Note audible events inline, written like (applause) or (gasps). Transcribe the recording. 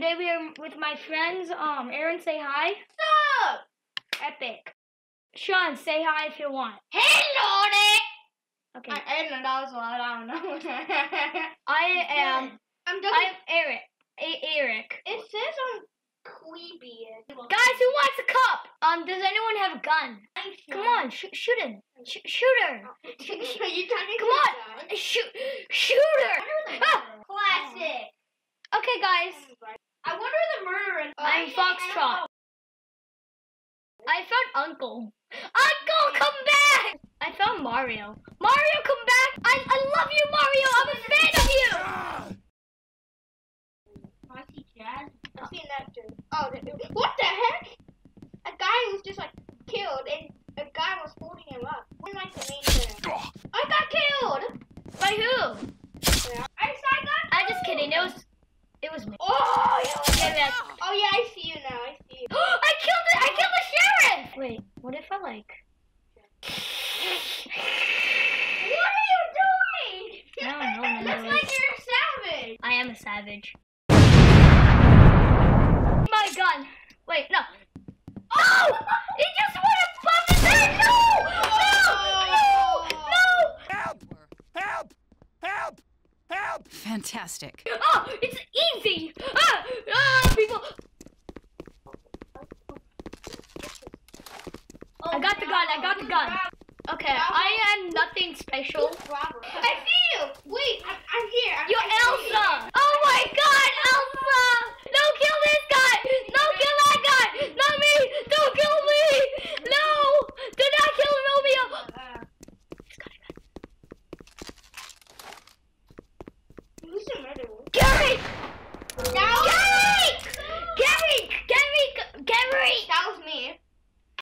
Today we are with my friends. Um, Aaron, say hi. Stop! Epic. Shawn, say hi if you want. Hello there! Okay. I didn't know that was loud. I don't know. (laughs) I am. I'm done. I'm Eric. A- Eric. It says on creepy. Guys, who wants a cup? Um, does anyone have a gun? Come on, sh- shoot him. Sh- shoot her. (laughs) You talking Come on. Shoot, shoot her. Ah! Classic. Okay, guys. I wonder the murderer. I'm Foxtrot. I found Uncle. Uncle, come back! I found Mario. Mario, come back! I, I love you, Mario! I'm a fan of you! I see Jazz. Oh. I've seen that too. Oh, what the heck? A guy was just like killed, and a guy was holding him up. One like the main. I got killed. By who? I saw I got. I'm just kidding. It was, it was me. Oh, you (gasps) Oh yeah, I see you now. I see you. I killed it! I killed the sheriff! Wait, what if I like... What are you doing? No, no, no, Looks no. like you're a savage. I am a savage. My gun. Wait, no. Oh! It just went above his head! No! No! No! Help! Help! Help! Help! Fantastic. Oh, it's easy! Ah, I got the gun. I got the gun. Okay, I am nothing special. I see you. Wait, I, I